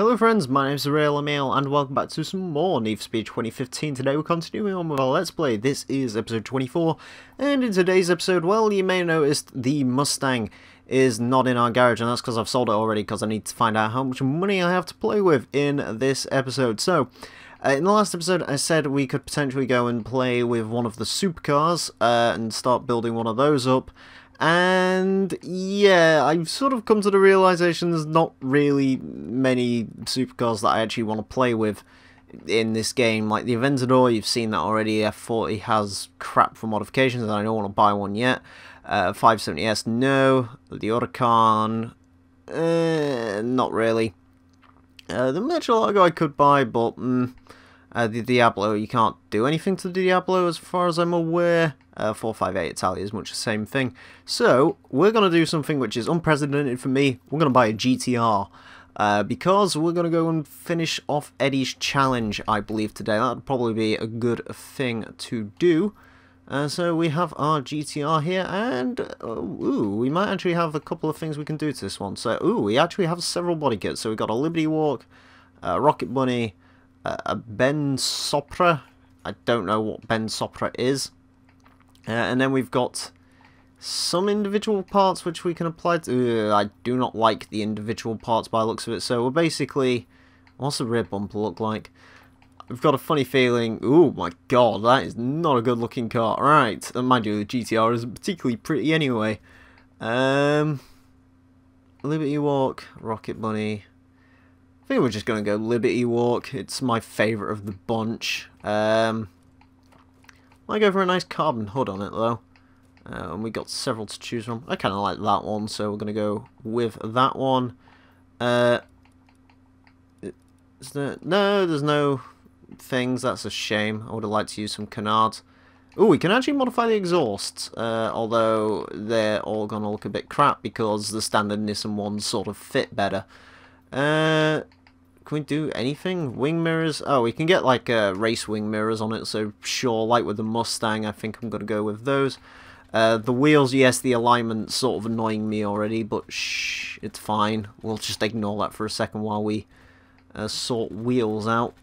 Hello friends, my name is Real Emile and welcome back to some more Need for Speed 2015. Today we're continuing on with our Let's Play. This is episode 24 and in today's episode, well you may have noticed the Mustang is not in our garage and that's because I've sold it already because I need to find out how much money I have to play with in this episode. So, uh, in the last episode I said we could potentially go and play with one of the supercars uh, and start building one of those up. And yeah, I've sort of come to the realization there's not really many supercars that I actually want to play with in this game. Like the Aventador, you've seen that already. F40 has crap for modifications, and I don't want to buy one yet. Uh, 570S, no. The Huracan, uh, not really. Uh, the Murcielago I could buy, but mm, uh, the Diablo, you can't do anything to the Diablo as far as I'm aware. Uh, 458 Italia is much the same thing. So, we're going to do something which is unprecedented for me. We're going to buy a GTR. Uh, because we're going to go and finish off Eddie's challenge, I believe, today. That would probably be a good thing to do. Uh, so we have our GTR here, and uh, ooh, we might actually have a couple of things we can do to this one. So, ooh, we actually have several body kits. So we've got a Liberty Walk, a Rocket Bunny, a Ben Sopra. I don't know what Ben Sopra is. Uh, and then we've got some individual parts which we can apply to... Uh, I do not like the individual parts by looks of it. So we're basically... What's the rear bumper look like? I've got a funny feeling... Oh my god, that is not a good looking car. Right, mind you, the GTR isn't particularly pretty anyway. Um, Liberty Walk, Rocket Bunny. Think we're just going to go Liberty Walk. It's my favourite of the bunch. Um, I go for a nice carbon hood on it though. Uh, and we got several to choose from. I kind of like that one, so we're going to go with that one. Uh, is there, no, there's no things. That's a shame. I would have liked to use some canards. Oh, we can actually modify the exhausts, uh, although they're all going to look a bit crap because the standard Nissan ones sort of fit better. Uh, can we do anything? Wing mirrors? Oh, we can get like uh, race wing mirrors on it, so sure, like with the Mustang, I think I'm going to go with those. Uh, the wheels, yes, the alignment's sort of annoying me already, but shh, it's fine. We'll just ignore that for a second while we uh, sort wheels out.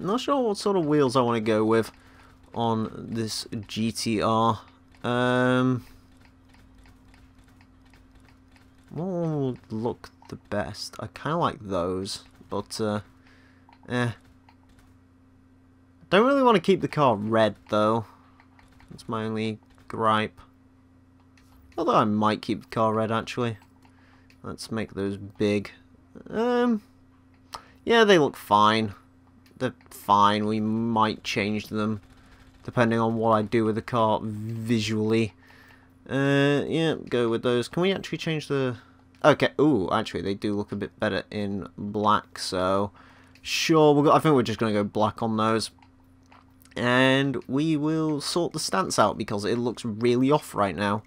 Not sure what sort of wheels I want to go with on this GTR. Um, look the best. I kind of like those, but, uh, eh. Don't really want to keep the car red, though. That's my only gripe. Although I might keep the car red, actually. Let's make those big. Um, yeah, they look fine. They're fine. We might change them, depending on what I do with the car visually. Uh, yeah, go with those. Can we actually change the Okay, ooh, actually, they do look a bit better in black, so... Sure, we'll go, I think we're just going to go black on those. And we will sort the stance out, because it looks really off right now.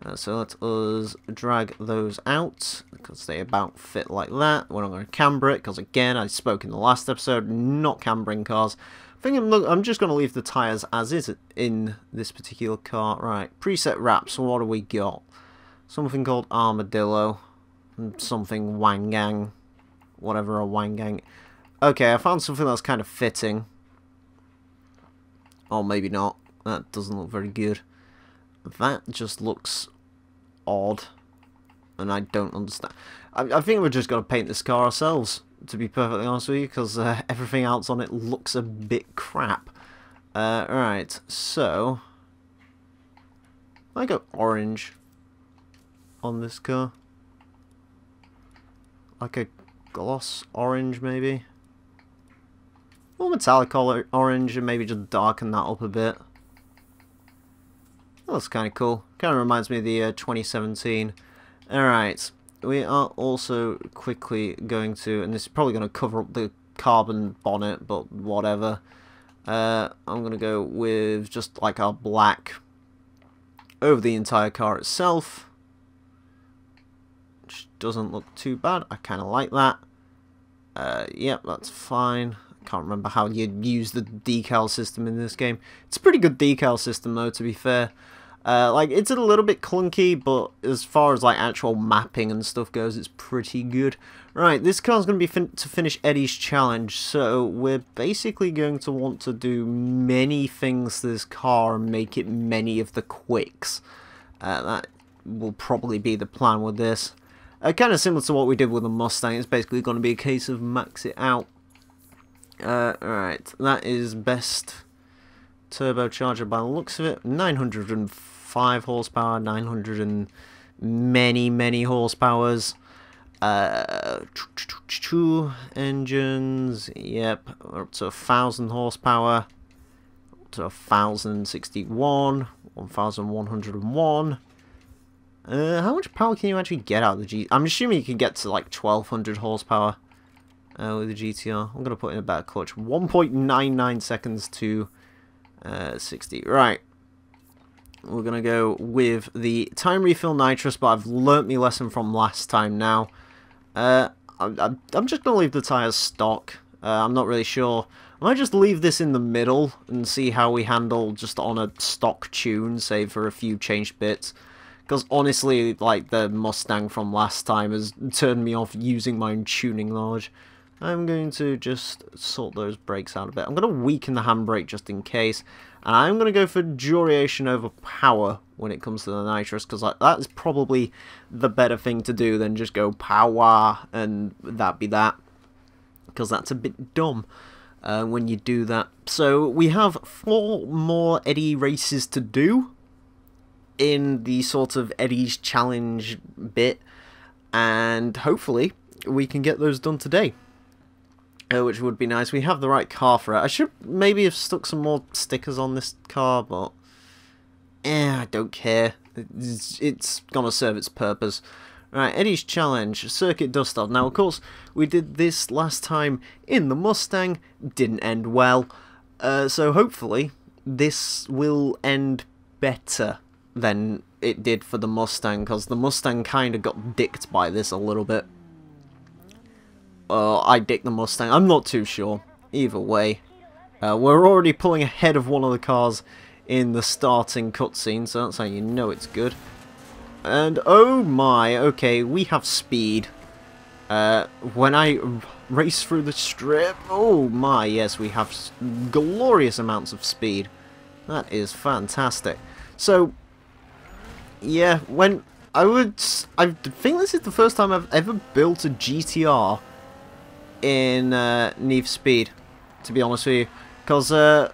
Uh, so let us drag those out, because they about fit like that. We're not going to camber it, because again, I spoke in the last episode, not cambering cars. I think I'm, I'm just going to leave the tyres as is in this particular car. Right, preset wraps, what do we got? Something called Armadillo. Something Wangang. Whatever a Wangang. Okay, I found something that's kind of fitting. Or maybe not. That doesn't look very good. That just looks odd. And I don't understand. I, I think we're just going to paint this car ourselves, to be perfectly honest with you, because uh, everything else on it looks a bit crap. Uh, so... I go orange on this car. Like a gloss orange, maybe. Or metallic color orange, and maybe just darken that up a bit. that's kind of cool. Kind of reminds me of the uh, 2017. Alright, we are also quickly going to, and this is probably going to cover up the carbon bonnet, but whatever. Uh, I'm going to go with just like our black over the entire car itself doesn't look too bad. I kind of like that. Uh, yep, that's fine. I can't remember how you use the decal system in this game. It's a pretty good decal system though, to be fair. Uh, like, it's a little bit clunky, but as far as, like, actual mapping and stuff goes, it's pretty good. Right, this car's going to be fin to finish Eddie's challenge, so we're basically going to want to do many things to this car and make it many of the quicks. Uh, that will probably be the plan with this. Uh, kind of similar to what we did with the Mustang, it's basically going to be a case of max it out. Uh, Alright, that is best turbocharger by the looks of it. 905 horsepower, 900 and many, many horsepowers. Uh, two engines, yep, up to 1,000 horsepower, up to 1,061, 1,101. Uh, how much power can you actually get out of the G? I'm assuming you can get to like 1200 horsepower uh, with the GTR. I'm gonna put in a better clutch. 1.99 seconds to uh, 60. Right. We're going to go with the time refill nitrous, but I've learnt my lesson from last time now. Uh, I, am just going to leave the tyres stock. Uh, I'm not really sure. I might just leave this in the middle and see how we handle just on a stock tune, save for a few changed bits. Because honestly, like the Mustang from last time has turned me off using my own tuning knowledge. I'm going to just sort those brakes out a bit. I'm going to weaken the handbrake just in case. And I'm going to go for duration over power when it comes to the nitrous, because like, that is probably the better thing to do than just go power and that be that. Because that's a bit dumb uh, when you do that. So we have four more Eddie races to do in the sort of Eddie's challenge bit. And hopefully we can get those done today uh, which would be nice. We have the right car for it. I should maybe have stuck some more stickers on this car, but eh, I don't care. It's, it's gonna serve its purpose. Right, Eddie's Challenge, Circuit Dust Off. Now, of course, we did this last time in the Mustang. Didn't end well. Uh, so hopefully, this will end better than it did for the Mustang, because the Mustang kind of got dicked by this a little bit. Uh, I dick the Mustang. I'm not too sure. Either way. Uh, we're already pulling ahead of one of the cars in the starting cutscene, so that's how you know it's good. And oh my, okay, we have speed. Uh, when I race through the strip, oh my, yes, we have glorious amounts of speed. That is fantastic. So, yeah, when I would, I think this is the first time I've ever built a GTR in uh, Need Speed, to be honest with you. Because, uh,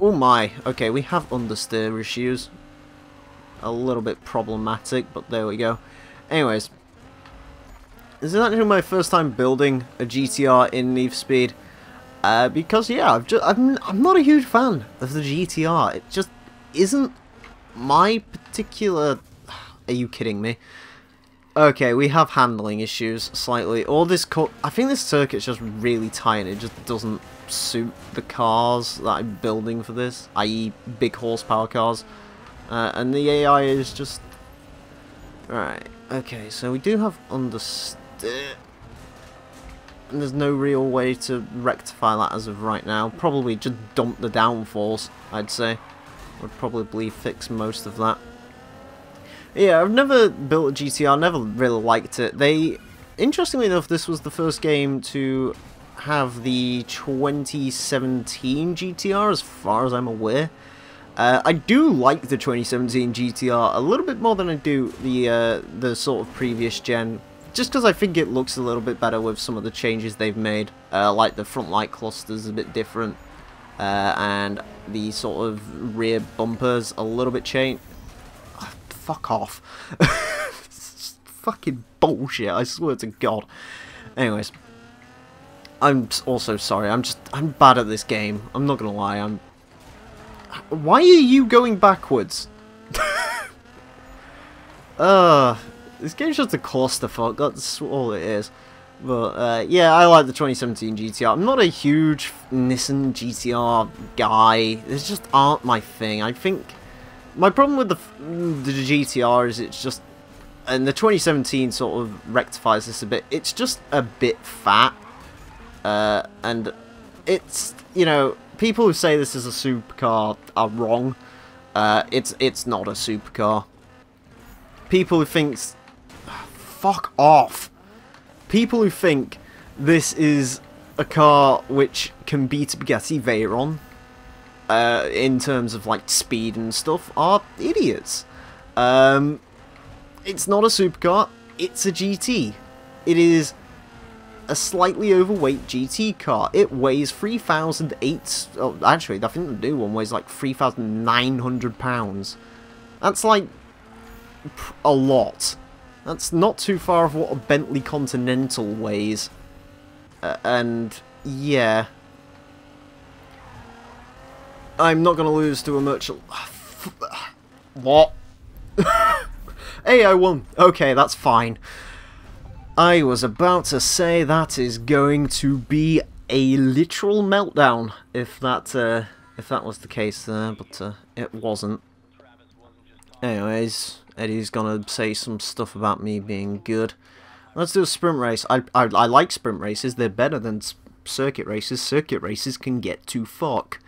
oh my, okay, we have understeer issues. A little bit problematic, but there we go. Anyways, this is actually my first time building a GTR in Need Speed. Uh, because, yeah, I've just, I'm, I'm not a huge fan of the GTR. It just isn't my particular... Are you kidding me? Okay, we have handling issues slightly. All this I think this circuit's just really tight it just doesn't suit the cars that I'm building for this, i.e. big horsepower cars. Uh, and the AI is just... Right, okay, so we do have understeer. And there's no real way to rectify that as of right now. Probably just dump the downforce, I'd say. Would probably fix most of that. Yeah, I've never built a GTR, never really liked it. They, interestingly enough, this was the first game to have the 2017 GTR, as far as I'm aware. Uh, I do like the 2017 GTR a little bit more than I do the uh, the sort of previous gen, just because I think it looks a little bit better with some of the changes they've made, uh, like the front light clusters a bit different, uh, and the sort of rear bumpers a little bit changed fuck off. fucking bullshit, I swear to God. Anyways. I'm also sorry, I'm just, I'm bad at this game. I'm not gonna lie, I'm... Why are you going backwards? uh, this game's just a clusterfuck, that's all it is. But, uh, yeah, I like the 2017 GTR. I'm not a huge Nissan GTR guy. They just aren't my thing. I think my problem with the, the GTR is it's just, and the 2017 sort of rectifies this a bit, it's just a bit fat. Uh, and it's, you know, people who say this is a supercar are wrong. Uh, it's it's not a supercar. People who think... Fuck off. People who think this is a car which can beat Bugatti Veyron uh, in terms of like speed and stuff are idiots. Um, it's not a supercar, it's a GT. It is a slightly overweight GT car. It weighs 3,008... Oh, actually, I think the new one weighs like 3,900 pounds. That's like a lot. That's not too far of what a Bentley Continental weighs. Uh, and, yeah. I'm not going to lose to a merchant... What? hey, I won. Okay, that's fine. I was about to say that is going to be a literal meltdown if that uh, if that was the case there, but uh, it wasn't. Anyways, Eddie's gonna say some stuff about me being good. Let's do a sprint race. I, I, I like sprint races. They're better than circuit races. Circuit races can get too fuck.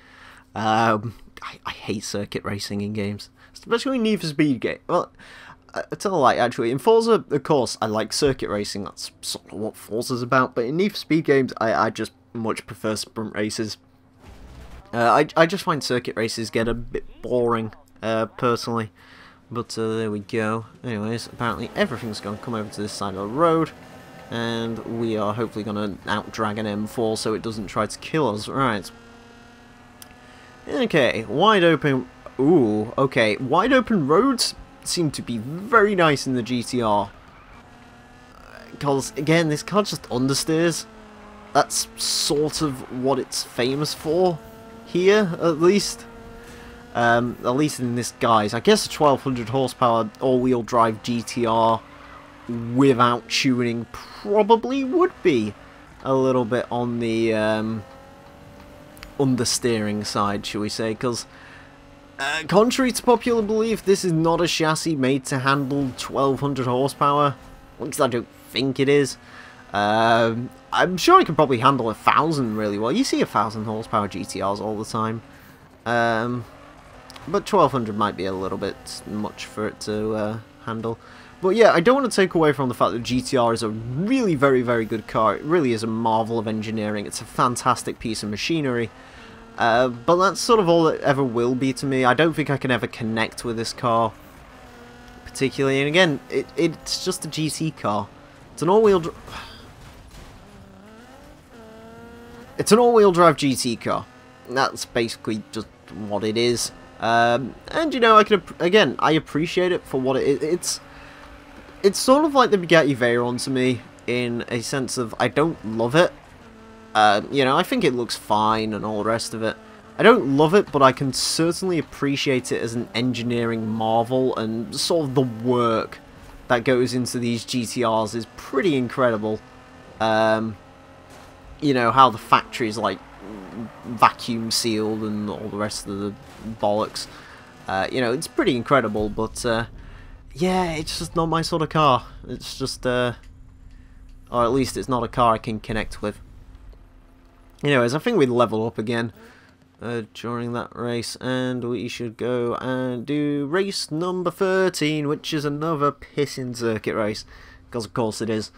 Um, I, I hate circuit racing in games, especially Need for Speed game. Well, I tell a lie, actually. In Forza, of course, I like circuit racing. That's sort of what Forza's about. But in Need for Speed games, I, I just much prefer sprint races. Uh, I, I just find circuit races get a bit boring, uh, personally. But uh, there we go. Anyways, apparently everything's going to come over to this side of the road. And we are hopefully going to out-drag an M4 so it doesn't try to kill us. Right. Okay, wide open... Ooh, okay. Wide open roads seem to be very nice in the GTR. Because, again, this car just understeers. That's sort of what it's famous for. Here, at least. Um, at least in this guise. I guess a 1200 horsepower all-wheel drive GTR without tuning probably would be a little bit on the um, understeering side, shall we say, because uh, contrary to popular belief, this is not a chassis made to handle 1200 horsepower. At least I don't think it is. Um, I'm sure it can probably handle a thousand really well. You see a thousand horsepower GTRs all the time. Um, but 1200 might be a little bit much for it to uh, handle. But yeah, I don't want to take away from the fact that GTR is a really very, very good car. It really is a marvel of engineering. It's a fantastic piece of machinery. Uh, but that's sort of all it ever will be to me. I don't think I can ever connect with this car particularly. And again, it, it's just a GT car. It's an all-wheel... It's an all-wheel drive GT car. That's basically just what it is. Um, and you know, I can again, I appreciate it for what it is. It's it's sort of like the Bugatti Veyron to me in a sense of I don't love it, uh, you know, I think it looks fine and all the rest of it. I don't love it, but I can certainly appreciate it as an engineering marvel, and sort of the work that goes into these GTRs is pretty incredible. Um, you know, how the factory's like vacuum sealed and all the rest of the bollocks. Uh, you know, it's pretty incredible, but uh, yeah, it's just not my sort of car. It's just, uh, or at least it's not a car I can connect with. Anyways, I think we level up again uh, during that race, and we should go and do race number 13, which is another pissing circuit race, because of course it is,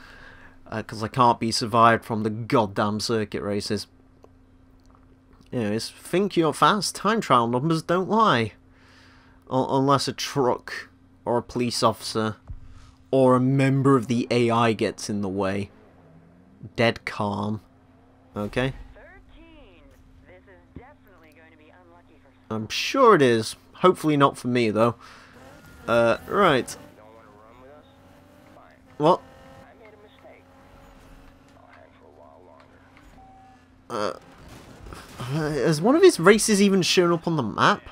because uh, I can't be survived from the goddamn circuit races. Anyways, think you're fast, time trial numbers don't lie. U unless a truck, or a police officer, or a member of the AI gets in the way. Dead calm. Okay. I'm sure it is. Hopefully not for me, though. Uh, right. What? Uh, has one of his races even shown up on the map?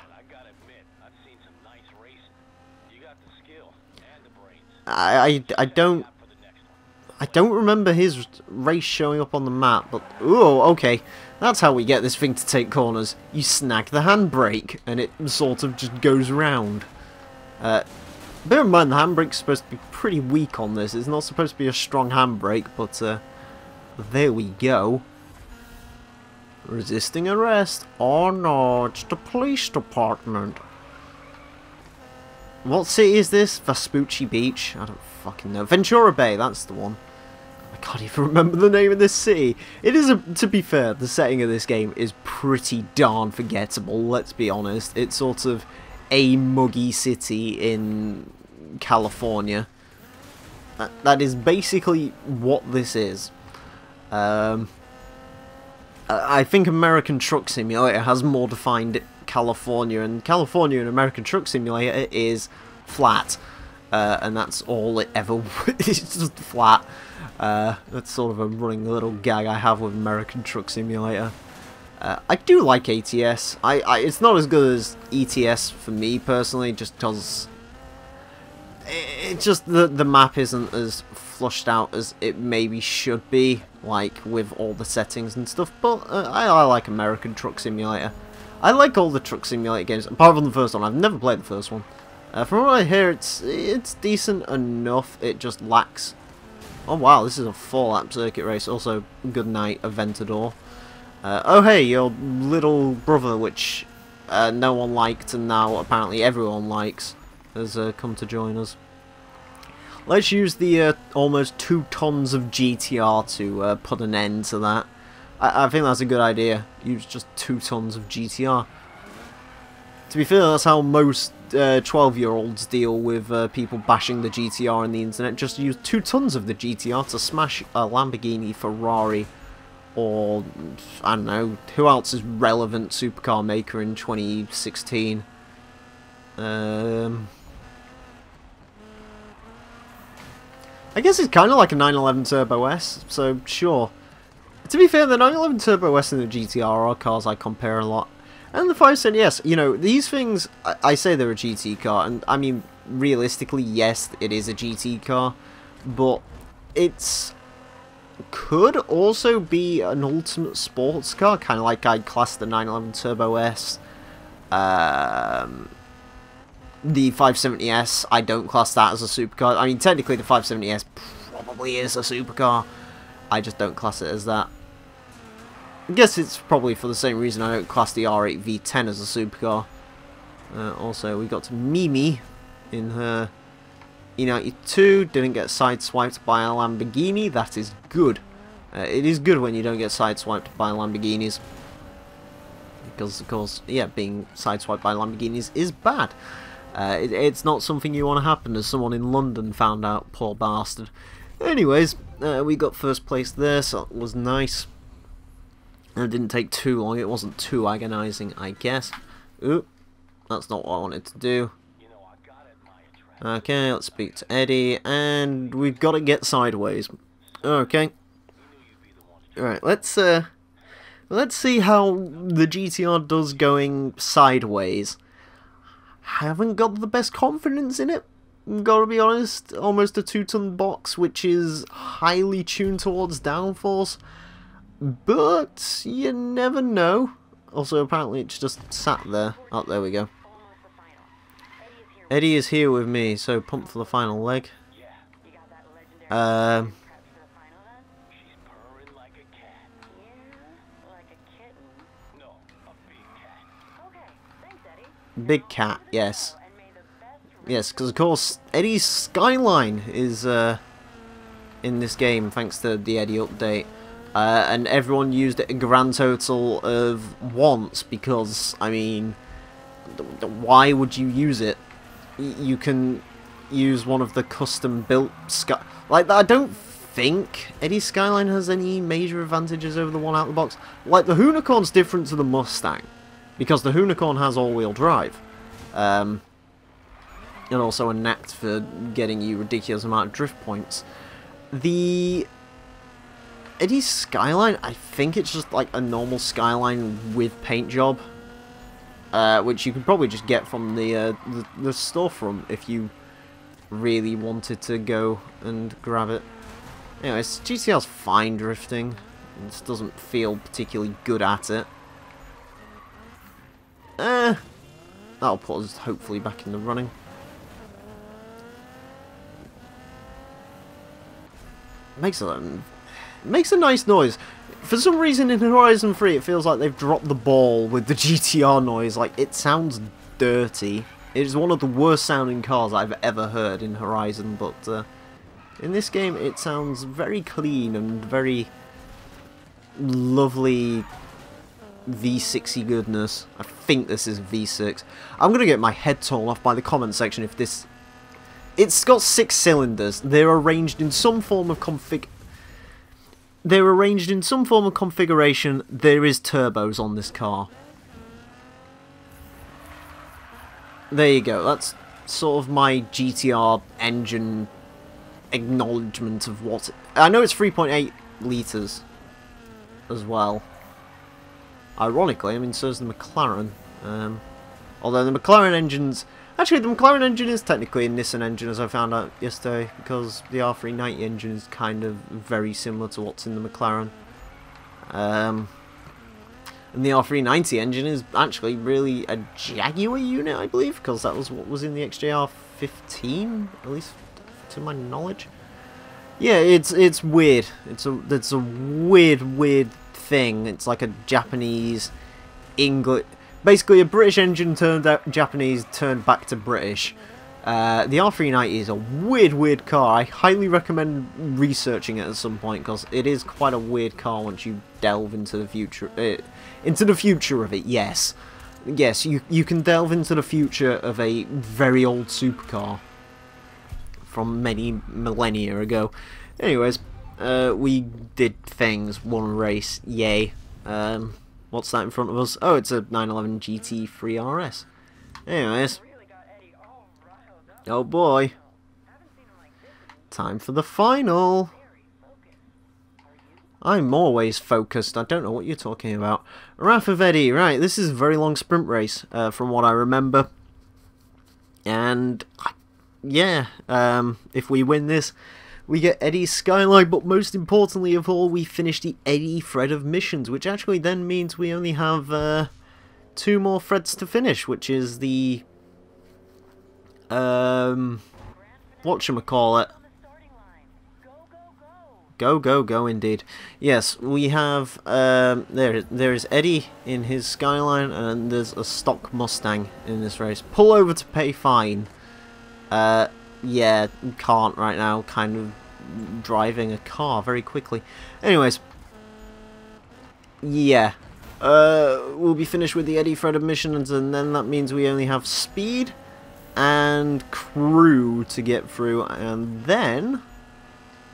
I, I, I don't I don't remember his race showing up on the map, but... Oh, okay. That's how we get this thing to take corners. You snag the handbrake, and it sort of just goes round. Uh, bear in mind, the handbrake's supposed to be pretty weak on this. It's not supposed to be a strong handbrake, but uh, there we go. Resisting arrest. or not, the police department. What city is this? Vespucci Beach? I don't fucking know. Ventura Bay, that's the one. I can't even remember the name of this city. It is, a, to be fair, the setting of this game is pretty darn forgettable, let's be honest. It's sort of a muggy city in California. That, that is basically what this is. Um, I think American Truck Simulator has more defined California, and California in American Truck Simulator is flat. Uh, and that's all it ever is, just flat. Uh, that's sort of a running little gag I have with American Truck Simulator. Uh, I do like ATS. I, I, it's not as good as ETS for me personally, just because it, it just the the map isn't as flushed out as it maybe should be, like with all the settings and stuff. But uh, I, I like American Truck Simulator. I like all the Truck Simulator games, apart from the first one. I've never played the first one. Uh, from what I hear, it's it's decent enough. It just lacks. Oh wow, this is a four lap circuit race. Also, good night, Aventador. Uh, oh hey, your little brother, which uh, no one liked, and now apparently everyone likes, has uh, come to join us. Let's use the uh, almost two tons of GTR to uh, put an end to that. I, I think that's a good idea. Use just two tons of GTR. To be fair, that's how most 12-year-olds uh, deal with uh, people bashing the GTR on the internet. Just use two tons of the GTR to smash a Lamborghini, Ferrari, or, I don't know, who else is relevant supercar maker in 2016? Um... I guess it's kind of like a 911 Turbo S, so sure. To be fair, the 911 Turbo S and the GTR are cars I compare a lot. And the five said yes. you know, these things, I, I say they're a GT car, and I mean, realistically, yes, it is a GT car, but it's could also be an ultimate sports car, kind of like I'd class the 911 Turbo S. Um, the 570S, I don't class that as a supercar. I mean, technically the 570S probably is a supercar. I just don't class it as that. I guess it's probably for the same reason I don't class the R8 V10 as a supercar. Uh, also, we got Mimi in her E92. Didn't get sideswiped by a Lamborghini. That is good. Uh, it is good when you don't get sideswiped by Lamborghinis. Because, of course, yeah, being sideswiped by Lamborghinis is bad. Uh, it, it's not something you want to happen, as someone in London found out, poor bastard. Anyways, uh, we got first place there, so it was nice. And it didn't take too long, it wasn't too agonising, I guess. Oop, that's not what I wanted to do. Okay, let's speak to Eddie, and we've got to get sideways. Okay. Alright, let's, uh, let's see how the GTR does going sideways. Haven't got the best confidence in it, gotta be honest. Almost a two-ton box, which is highly tuned towards downforce. But you never know. Also, apparently it's just sat there. Oh, there we go. Eddie is here with me, so pump for the final leg. Um, big cat, yes. Yes, because of course Eddie's Skyline is uh, in this game thanks to the Eddie update. Uh, and everyone used it a grand total of once because, I mean, why would you use it? you can use one of the custom built sky... Like, I don't think Eddie Skyline has any major advantages over the one out of the box. Like, the Hoonicorn's different to the Mustang because the Hoonicorn has all-wheel drive. Um, and also a knack for getting you ridiculous amount of drift points. The Eddie's Skyline, I think it's just like a normal Skyline with paint job. Uh, which you could probably just get from the, uh, the, the storefront if you really wanted to go and grab it. Anyways, GTR's fine drifting. It just doesn't feel particularly good at it. Eh, that'll put us hopefully back in the running. Makes a makes a nice noise. For some reason in Horizon 3 it feels like they've dropped the ball with the GTR noise. Like, it sounds dirty. It is one of the worst sounding cars I've ever heard in Horizon, but uh, in this game it sounds very clean and very lovely V6y goodness. I think this is V6. I'm going to get my head torn off by the comment section if this... It's got six cylinders. They're arranged in some form of config... They're arranged in some form of configuration. There is turbos on this car. There you go. That's sort of my GTR engine acknowledgement of what... I know it's 3.8 litres as well. Ironically, I mean, so is the McLaren. Um, although the McLaren engine's... Actually, the McLaren engine is technically a Nissan engine, as I found out yesterday, because the R390 engine is kind of very similar to what's in the McLaren. Um, and the R390 engine is actually really a Jaguar unit, I believe, because that was what was in the XJR15, at least to my knowledge. Yeah, it's it's weird. It's a it's a weird weird thing. It's like a Japanese English, basically a British engine turned out Japanese turned back to British. Uh, the R390 is a weird, weird car. I highly recommend researching it at some point because it is quite a weird car once you delve into the future, uh, into the future of it. Yes, yes, you you can delve into the future of a very old supercar from many millennia ago. Anyways, uh, we did things, one race, yay. Um, what's that in front of us? Oh, it's a 911 GT3 RS. Anyways. Oh boy. Time for the final. I'm always focused. I don't know what you're talking about. Eddie. Right, this is a very long sprint race, uh, from what I remember. And, yeah, um, if we win this, we get Eddie's Skyline, but most importantly of all, we finish the Eddie thread of missions, which actually then means we only have uh, two more threads to finish, which is the... Um, whatchamacallit? Go, go, go, indeed. Yes, we have, um, there, there is Eddie in his Skyline, and there's a stock Mustang in this race. Pull over to pay fine. Uh, yeah, can't right now, kind of driving a car very quickly. Anyways, yeah, uh, we'll be finished with the Eddie Fred missions, and then that means we only have speed and crew to get through, and then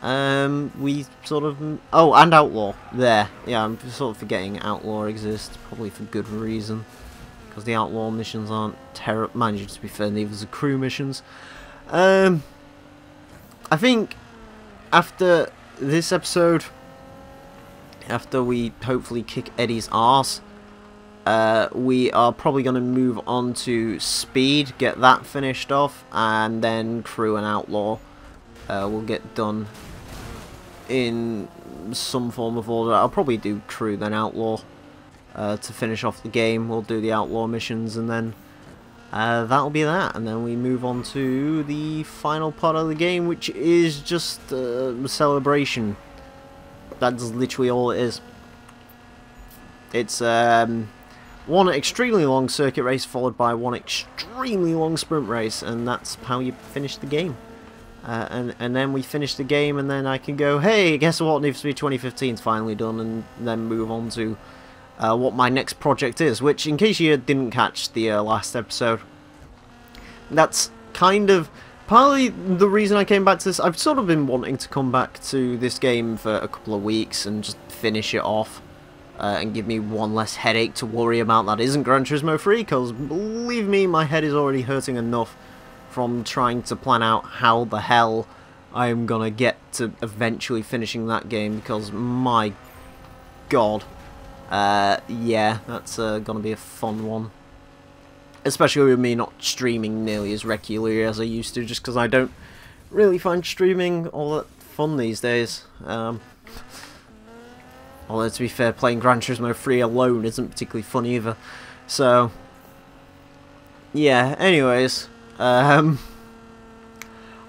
um, we sort of oh, and outlaw there. Yeah, I'm sort of forgetting outlaw exists, probably for good reason, because the outlaw missions aren't terrible. You, to be fair, neither the crew missions. Um, I think after this episode, after we hopefully kick Eddie's ass, uh, we are probably going to move on to Speed, get that finished off, and then Crew and Outlaw uh, will get done in some form of order. I'll probably do Crew, then Outlaw uh, to finish off the game. We'll do the Outlaw missions, and then uh, that'll be that, and then we move on to the final part of the game, which is just uh, a celebration. That's literally all it is. It's um, one extremely long circuit race followed by one extremely long sprint race, and that's how you finish the game. Uh, and and then we finish the game, and then I can go, hey, guess what? Need for Speed 2015 is finally done, and then move on to uh, what my next project is, which, in case you didn't catch the uh, last episode, that's kind of partly the reason I came back to this. I've sort of been wanting to come back to this game for a couple of weeks and just finish it off. Uh, and give me one less headache to worry about that isn't Gran Turismo 3, because believe me, my head is already hurting enough from trying to plan out how the hell I'm gonna get to eventually finishing that game, because my god, uh, yeah, that's uh, going to be a fun one. Especially with me not streaming nearly as regularly as I used to, just because I don't really find streaming all that fun these days. Um, although, to be fair, playing Gran Turismo 3 alone isn't particularly fun either. So, yeah, anyways, um,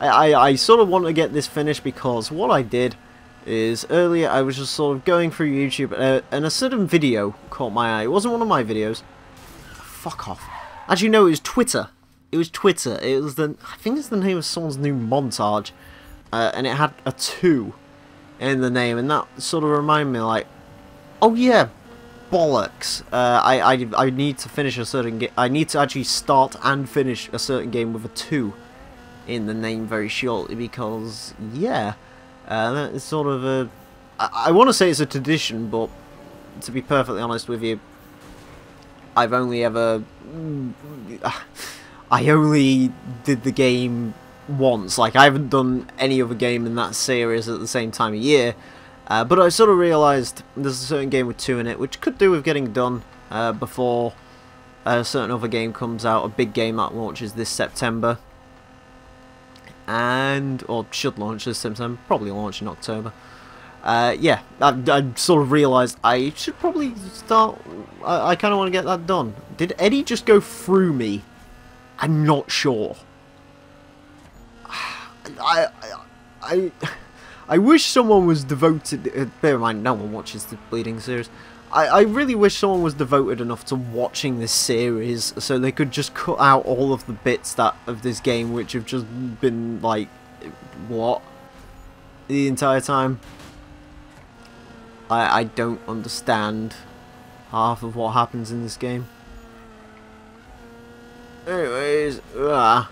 I, I, I sort of want to get this finished because what I did is earlier I was just sort of going through YouTube uh, and a certain video caught my eye. It wasn't one of my videos. Fuck off. You know, it was Twitter. It was Twitter. It was the I think it's the name of someone's new montage, uh, and it had a two in the name, and that sort of reminded me like, oh yeah, bollocks. Uh, I, I I need to finish a certain game. I need to actually start and finish a certain game with a two in the name very shortly because yeah, uh, is sort of a. I, I want to say it's a tradition, but to be perfectly honest with you, I've only ever. I only did the game once. Like, I haven't done any other game in that series at the same time of year. Uh, but I sort of realised there's a certain game with two in it, which could do with getting done uh, before a certain other game comes out, a big game that launches this September. And, or should launch this September, probably launch in October. Uh, yeah, I, I, sort of realised I should probably start, I, I kind of want to get that done. Did Eddie just go through me? I'm not sure. I, I, I wish someone was devoted, uh, bear in mind no one watches the Bleeding series. I, I really wish someone was devoted enough to watching this series so they could just cut out all of the bits that of this game which have just been like, what? The entire time. I, I don't understand half of what happens in this game. Anyways, ah.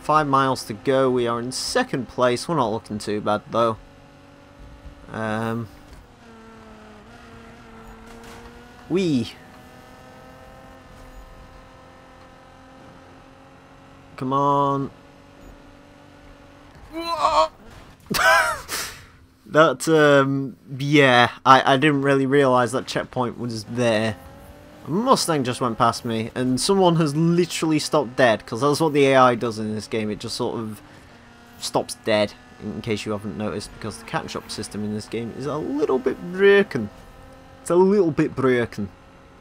Five miles to go. We are in second place. We're not looking too bad, though. Um, we. Come on. that, um, yeah, I, I didn't really realise that checkpoint was there. A Mustang just went past me, and someone has literally stopped dead, because that's what the AI does in this game, it just sort of stops dead, in case you haven't noticed, because the catch-up system in this game is a little bit broken. It's a little bit broken.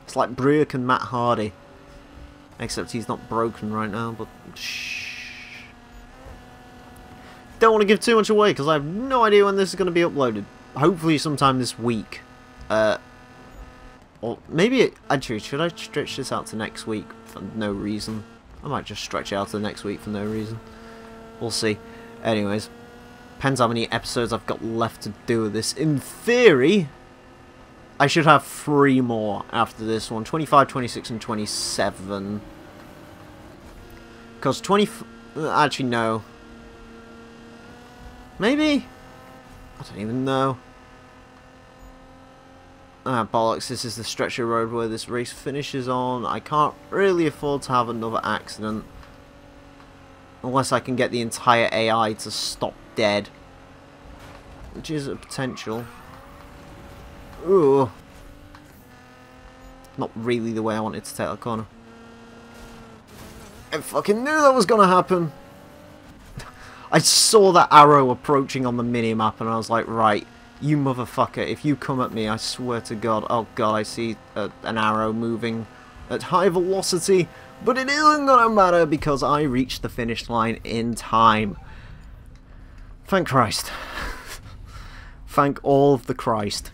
It's like broken Matt Hardy. Except he's not broken right now, but shh. Don't want to give too much away, because I have no idea when this is going to be uploaded. Hopefully sometime this week. Uh, or maybe, it, actually, should I stretch this out to next week for no reason? I might just stretch it out to next week for no reason. We'll see. Anyways, depends how many episodes I've got left to do with this. In theory, I should have three more after this one. 25, 26, and 27. Because 20... Actually, no. Maybe? I don't even know. Ah, bollocks, this is the stretch of road where this race finishes on. I can't really afford to have another accident. Unless I can get the entire AI to stop dead. Which is a potential. Ooh. Not really the way I wanted to take that corner. I fucking knew that was going to happen. I saw that arrow approaching on the mini-map and I was like, right, you motherfucker, if you come at me, I swear to God, oh God, I see a, an arrow moving at high velocity, but it isn't to matter because I reached the finish line in time. Thank Christ. Thank all of the Christ.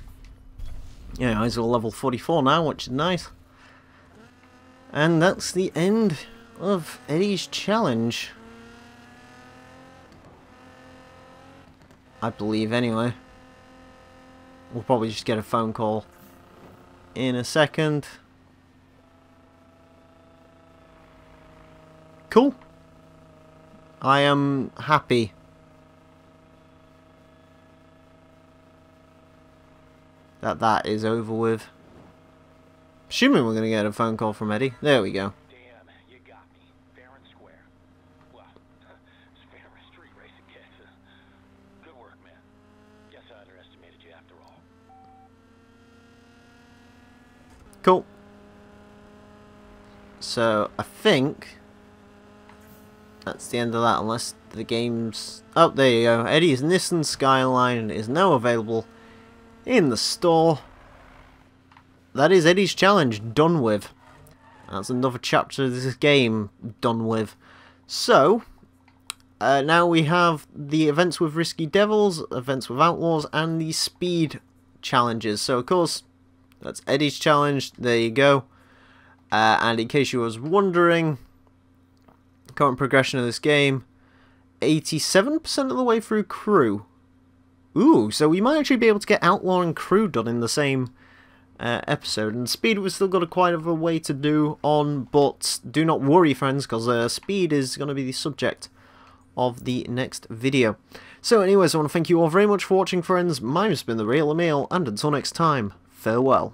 Yeah, he's at level 44 now, which is nice. And that's the end of Eddie's challenge. I believe, anyway. We'll probably just get a phone call in a second. Cool. I am happy. That that is over with. Assuming we're going to get a phone call from Eddie. There we go. Cool. So, I think that's the end of that, unless the game's... Oh, there you go. Eddie's Nissan Skyline is now available in the store. That is Eddie's challenge done with. That's another chapter of this game done with. So, uh, now we have the events with Risky Devils, events with Outlaws, and the speed challenges. So, of course, that's Eddie's challenge. There you go. Uh, and in case you was wondering, current progression of this game, 87% of the way through crew. Ooh, so we might actually be able to get Outlaw and Crew done in the same uh, episode. And Speed we've still got a quite of a way to do on, but do not worry, friends, because uh, Speed is going to be the subject of the next video. So anyways, I want to thank you all very much for watching, friends. My name's been The Real Emile, and until next time, farewell.